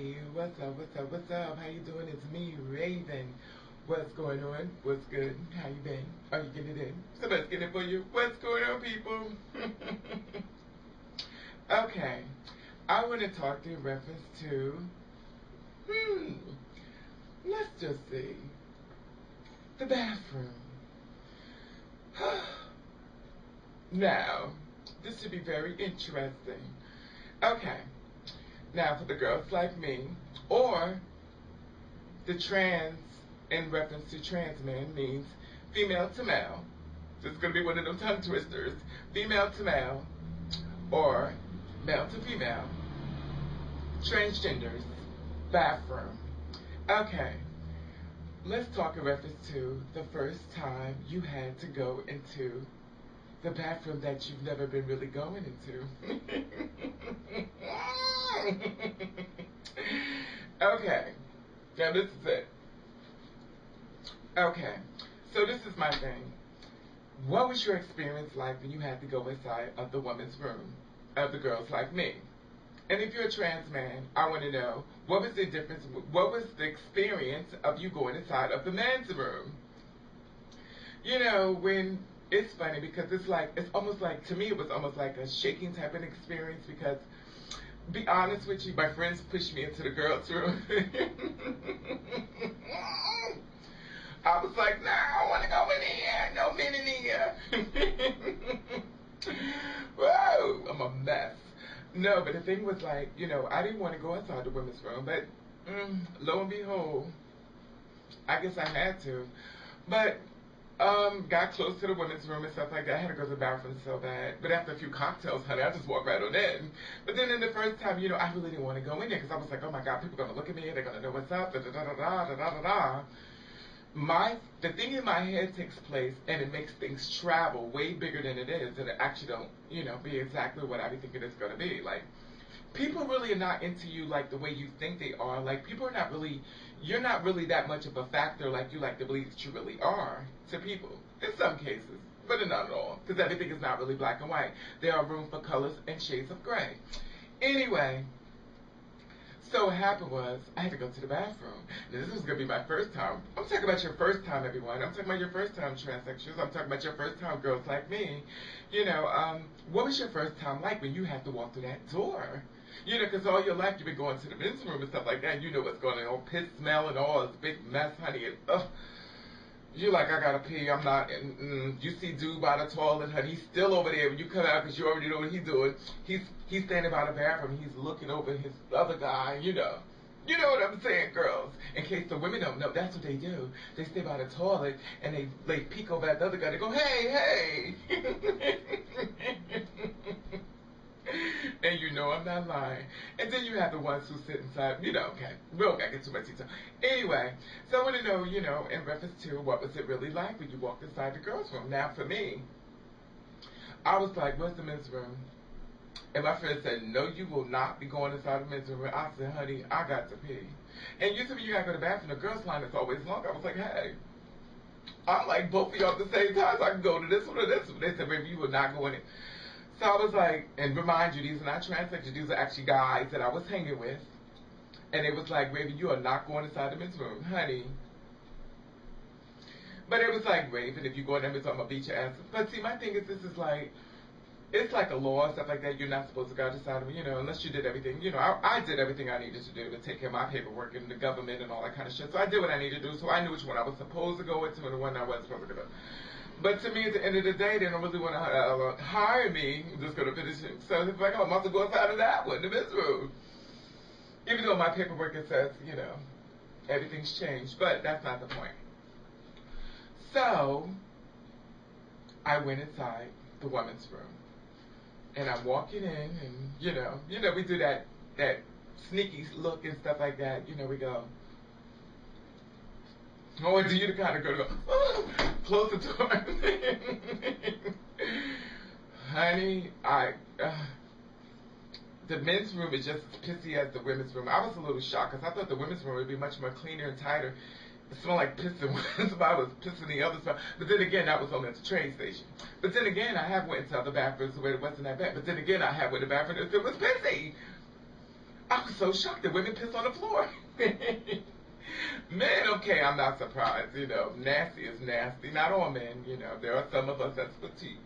What's up, what's up, what's up? How you doing? It's me, Raven. What's going on? What's good? How you been? Are you getting it in? Somebody's getting it for you. What's going on, people? okay. I want to talk to you in reference to, hmm, let's just see, the bathroom. now, this should be very interesting. Okay. Now, for the girls like me, or the trans in reference to trans men means female to male. This is going to be one of them tongue twisters. Female to male, or male to female. Transgenders, bathroom. Okay, let's talk in reference to the first time you had to go into the bathroom that you've never been really going into. okay, now this is it. Okay, so this is my thing. What was your experience like when you had to go inside of the woman's room of the girls like me? And if you're a trans man, I want to know what was the difference, what was the experience of you going inside of the man's room? You know, when it's funny because it's like it's almost like to me it was almost like a shaking type of experience because be honest with you, my friends pushed me into the girls' room. I was like, no, I don't want to go in here. No men in here. Whoa, I'm a mess. No, but the thing was like, you know, I didn't want to go inside the women's room, but mm, lo and behold, I guess I had to. But um, got close to the women's room and stuff like that. I had to go to the bathroom so bad. But after a few cocktails, honey, I just walked right on in. But then in the first time, you know, I really didn't want to go in there because I was like, oh my God, people going to look at me. They're going to know what's up. Da da da da da da da da. My, the thing in my head takes place and it makes things travel way bigger than it is and it actually don't, you know, be exactly what I be thinking it's going to be. Like, people really are not into you like the way you think they are. Like people are not really, you're not really that much of a factor like you like to believe that you really are to people. In some cases, but not all, because everything is not really black and white. There are room for colors and shades of gray. Anyway. So what happened was I had to go to the bathroom. Now, this was gonna be my first time. I'm talking about your first time, everyone. I'm talking about your first time transsexuals. I'm talking about your first time girls like me. You know, um, what was your first time like when you had to walk through that door? You know, because all your life you've been going to the men's room and stuff like that. You know what's going on, piss smell and all this big mess, honey. And, ugh. You're like, I gotta pee. I'm not. And, mm, you see dude by the toilet, honey. He's still over there. When you come out, because you already know what he's doing. He's he's standing by the bathroom. He's looking over his other guy. You know. You know what I'm saying, girls? In case the women don't know, that's what they do. They stay by the toilet and they they peek over at the other guy. They go, hey, hey. and you know I'm not lying. And then you have the ones who sit inside, you know, okay, we don't gotta get too much detail. Anyway, so I want to know, you know, in reference to what was it really like when you walked inside the girls' room. Now, for me, I was like, where's the men's room? And my friend said, no, you will not be going inside the men's room. I said, honey, I got to pee. And you me you gotta go to the bathroom. The girls' line is always long. I was like, hey, I'm like both of y'all at the same time, so I can go to this one or this one. They said, baby, you will not go in it. So I was like, and remind you, these are not transsexuals. These are actually guys that I was hanging with. And it was like, Raven, you are not going inside the men's room, honey. But it was like, Raven, if you go in there, I'm going to beat your ass. But see, my thing is, this is like, it's like a law and stuff like that. You're not supposed to go outside of, you know, unless you did everything. You know, I, I did everything I needed to do to take care of my paperwork and the government and all that kind of shit. So I did what I needed to do. So I knew which one I was supposed to go into and the one I wasn't supposed to go. But to me, at the end of the day, they don't really want to uh, hire me. I'm just going to finish it. So it's like, oh, I'm going inside of that one, the room. Even though my paperwork it says, you know, everything's changed. But that's not the point. So I went inside the women's room. And I'm walking in and, you know, you know, we do that, that sneaky look and stuff like that. You know, we go, or do you the kind of to go, oh, close the door? Honey, I, uh, the men's room is just as pissy as the women's room. I was a little shocked because I thought the women's room would be much more cleaner and tighter. It smelled like piss and so I was pissing the other side. But then again, that was only at the train station. But then again, I have went into other bathrooms where it wasn't that bad. But then again, I have went to bathrooms that was pissy. I was so shocked that women piss on the floor. men, okay, I'm not surprised. You know, nasty is nasty. Not all men, you know. There are some of us that's petite.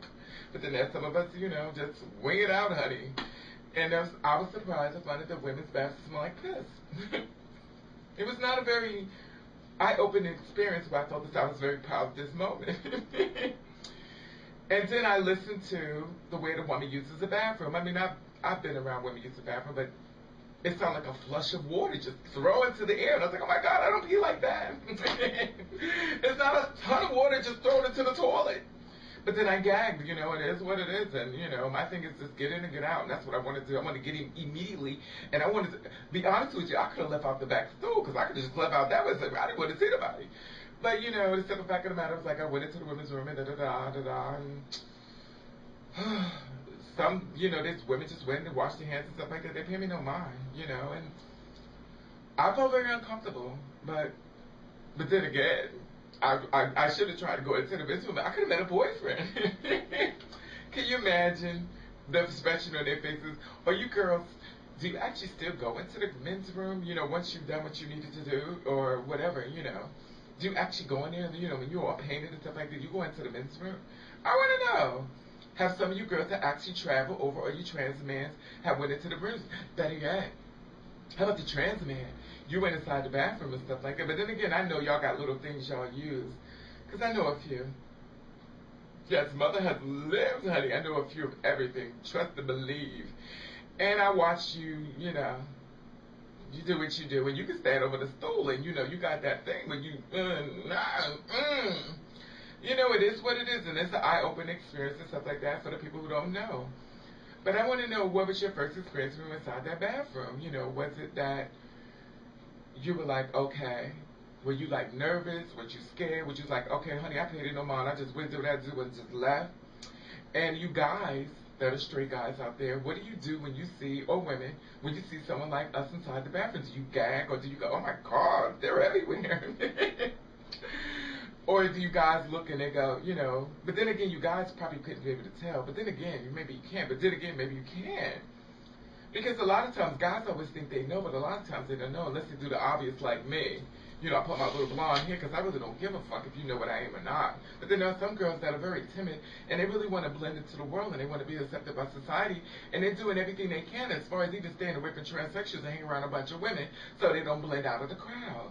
But then there's some of us, you know, just wing it out, honey. And I was surprised to find that the women's bathrooms smell like piss. it was not a very eye-opening experience, but I thought that I was very proud of this moment. and then I listened to the way the woman uses the bathroom. I mean, I've, I've been around women use the bathroom, but it sounded like a flush of water just throw into the air. And I was like, oh my God, I don't pee like that. it's not a ton of water just thrown into the toilet. But then I gagged, you know, it is what it is. And, you know, my thing is just get in and get out. And that's what I wanted to do. I wanted to get in immediately. And I wanted to be honest with you, I could have left out the back stool because I could have just left out that way. I didn't want to see anybody. But, you know, the simple fact of the matter was like I went into the women's room and da da da da da. And some, you know, these women just went and washed their hands and stuff like that. They pay me no mind, you know. And I felt very uncomfortable. But, but then again, I, I, I should have tried to go into the room. I could have met a boyfriend. Can you imagine the expression on their faces? Or you girls, do you actually still go into the men's room, you know, once you've done what you needed to do or whatever, you know? Do you actually go in there, you know, when you're all painted and stuff like that, you go into the men's room? I want to know. Have some of you girls that actually travel over, or you trans men have went into the rooms? Better yet, how about the trans man? You went inside the bathroom and stuff like that. But then again, I know y'all got little things y'all use. Because I know a few. Yes, mother has lived, honey. I know a few of everything. Trust and believe. And I watch you, you know, you do what you do. And you can stand over the stool and, you know, you got that thing when you, mm, nah, mm. You know, it is what it is. And it's an eye-opening experience and stuff like that for the people who don't know. But I want to know, what was your first experience from inside that bathroom? You know, was it that you were like, okay, were you like nervous? Were you scared? Were you like, okay, honey, I it no mind. I just went through that zoo and just left. And you guys that are straight guys out there, what do you do when you see, or women, when you see someone like us inside the bathroom? Do you gag or do you go, oh my God, they're everywhere? or do you guys look and they go, you know, but then again, you guys probably couldn't be able to tell. But then again, maybe you can't. But then again, maybe you can. Because a lot of times guys always think they know, but a lot of times they don't know unless they do the obvious like me. You know, I put my little blonde hair because I really don't give a fuck if you know what I am or not. But then there are some girls that are very timid and they really want to blend into the world and they want to be accepted by society and they're doing everything they can as far as even staying away from transsexuals and hanging around a bunch of women so they don't blend out of the crowd.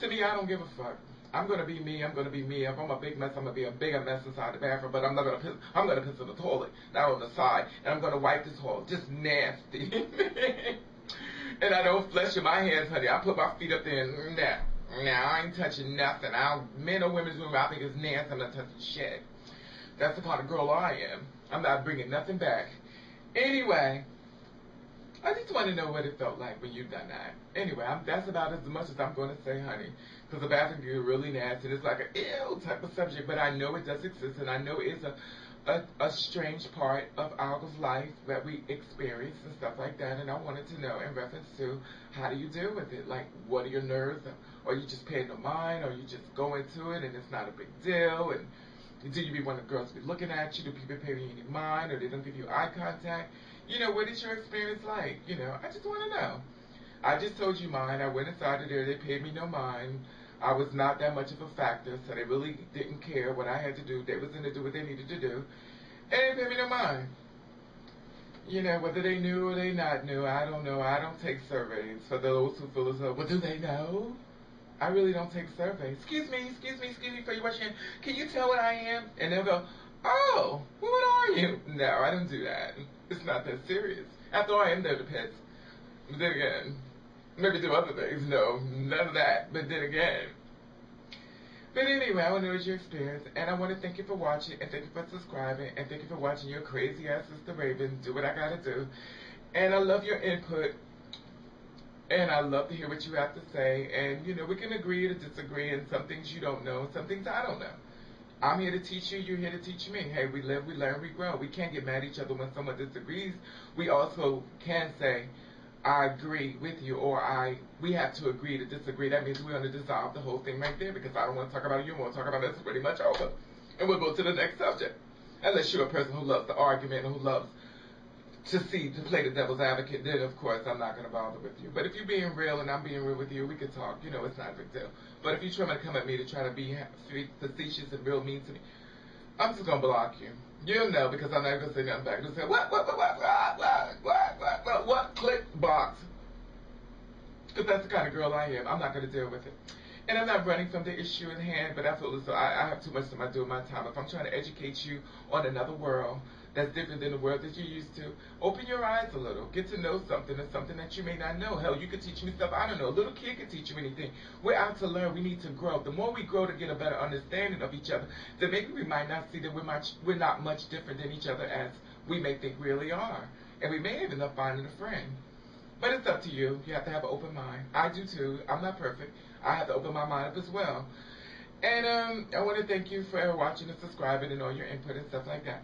To me, I don't give a fuck. I'm gonna be me. I'm gonna be me. If I'm a big mess, I'm gonna be a bigger mess inside the bathroom. But I'm not gonna piss. I'm gonna piss in the toilet, not on the side, and I'm gonna wipe this hole. Just nasty. and I don't flesh in my hands, honey. I put my feet up there and now, now I ain't touching nothing. I don't, men or women's room. I think it's nasty. I'm not touching shit. That's the kind of girl I am. I'm not bringing nothing back. Anyway, I just want to know what it felt like when you've done that. Anyway, I'm, that's about as much as I'm going to say, honey. Because the bathroom can get really nasty. It's like an ill type of subject, but I know it does exist, and I know it's a, a, a strange part of our life that we experience and stuff like that. And I wanted to know in reference to how do you deal with it? Like, what are your nerves? Or you just pay no mind? Or you just go into it and it's not a big deal? And do you be one of the girls be looking at you? Do people pay you any mind? Or they don't give you eye contact? You know, what is your experience like? You know, I just want to know. I just told you mine. I went inside of there. They paid me no mind. I was not that much of a factor, so they really didn't care what I had to do. They was to do what they needed to do. And they paid me no mind. You know, whether they knew or they not knew, I don't know. I don't take surveys. For those who feel as though, well, do they know? I really don't take surveys. Excuse me, excuse me, excuse me, for your question. Can you tell what I am? And they'll go, oh, what are you? No, I don't do that. It's not that serious. After all, I am there to pets. But then again, maybe do other things. No, none of that. But then again. But anyway, I want to know your experience, and I want to thank you for watching, and thank you for subscribing, and thank you for watching your crazy ass sister Raven do what I gotta do. And I love your input, and I love to hear what you have to say. And you know, we can agree to disagree, and some things you don't know, some things I don't know. I'm here to teach you, you're here to teach me. Hey, we live, we learn, we grow. We can't get mad at each other when someone disagrees. We also can say, I agree with you, or I we have to agree to disagree. That means we're going to dissolve the whole thing right there because I don't want to talk about it. You want to talk about it. It's pretty much over, and we'll go to the next subject. Unless you're a person who loves the argument and who loves to see to play the devil's advocate, then of course I'm not gonna bother with you. But if you're being real and I'm being real with you, we can talk. You know, it's not a big deal. But if you're trying to come at me to try to be facetious and real mean to me, I'm just gonna block you. You'll know because I'm not gonna say nothing back. I'm say what what what what what what what what what, what? click box. Because that's the kind of girl I am. I'm not gonna deal with it. And I'm not running from the issue in hand, but I feel I, I have too much to do with my time. If I'm trying to educate you on another world, that's different than the world that you're used to. Open your eyes a little. Get to know something or something that you may not know. Hell, you could teach me stuff I don't know. A little kid could teach you anything. We're out to learn. We need to grow. The more we grow to get a better understanding of each other, then maybe we might not see that we're much we're not much different than each other as we may think we really are. And we may end up finding a friend. But it's up to you. You have to have an open mind. I do too. I'm not perfect. I have to open my mind up as well. And um, I want to thank you for watching and subscribing and all your input and stuff like that.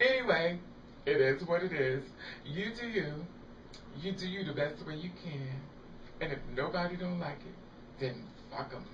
Anyway, it is what it is. You do you. You do you the best way you can. And if nobody don't like it, then fuck them.